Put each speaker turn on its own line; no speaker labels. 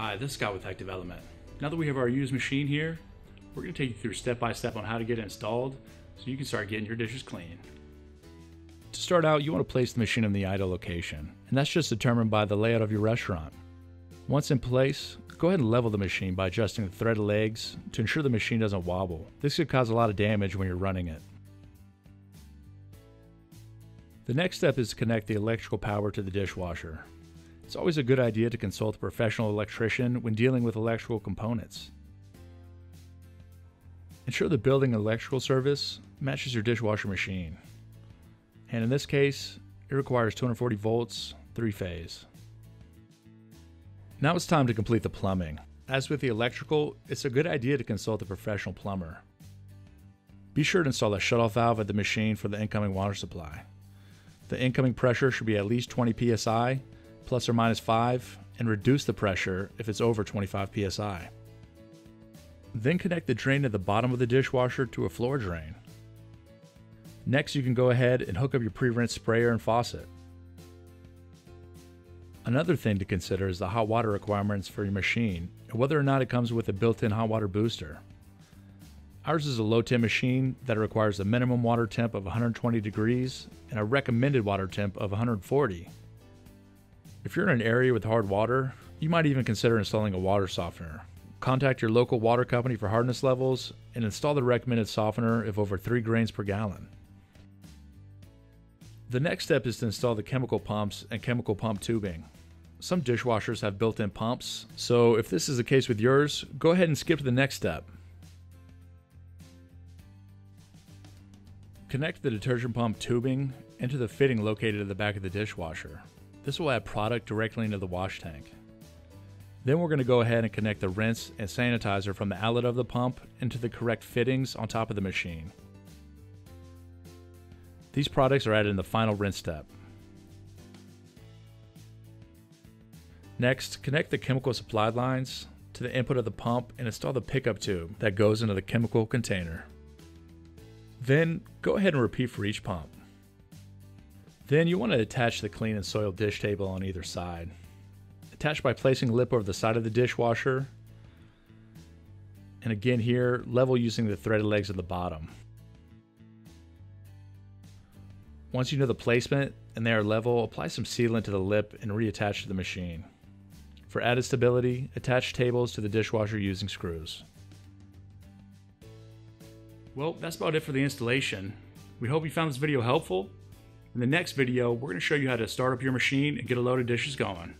Hi, this is Scott with Active Element. Now that we have our used machine here, we're going to take you through step by step on how to get it installed so you can start getting your dishes clean. To start out, you want to place the machine in the idle location, and that's just determined by the layout of your restaurant. Once in place, go ahead and level the machine by adjusting the threaded legs to ensure the machine doesn't wobble. This could cause a lot of damage when you're running it. The next step is to connect the electrical power to the dishwasher. It's always a good idea to consult a professional electrician when dealing with electrical components. Ensure the building electrical service matches your dishwasher machine. And in this case, it requires 240 volts, 3 phase. Now it's time to complete the plumbing. As with the electrical, it's a good idea to consult a professional plumber. Be sure to install a shutoff valve at the machine for the incoming water supply. The incoming pressure should be at least 20 psi, plus or minus 5, and reduce the pressure if it's over 25 psi. Then connect the drain at the bottom of the dishwasher to a floor drain. Next, you can go ahead and hook up your pre-rinse sprayer and faucet. Another thing to consider is the hot water requirements for your machine and whether or not it comes with a built-in hot water booster. Ours is a low temp machine that requires a minimum water temp of 120 degrees and a recommended water temp of 140. If you're in an area with hard water, you might even consider installing a water softener. Contact your local water company for hardness levels and install the recommended softener if over 3 grains per gallon. The next step is to install the chemical pumps and chemical pump tubing. Some dishwashers have built-in pumps, so if this is the case with yours, go ahead and skip to the next step. Connect the detergent pump tubing into the fitting located at the back of the dishwasher. This will add product directly into the wash tank. Then we're going to go ahead and connect the rinse and sanitizer from the outlet of the pump into the correct fittings on top of the machine. These products are added in the final rinse step. Next, connect the chemical supply lines to the input of the pump and install the pickup tube that goes into the chemical container. Then, go ahead and repeat for each pump. Then you want to attach the clean and soiled dish table on either side. Attach by placing lip over the side of the dishwasher. And again here, level using the threaded legs at the bottom. Once you know the placement and they are level, apply some sealant to the lip and reattach to the machine. For added stability, attach tables to the dishwasher using screws. Well, that's about it for the installation. We hope you found this video helpful. In the next video, we're going to show you how to start up your machine and get a load of dishes going.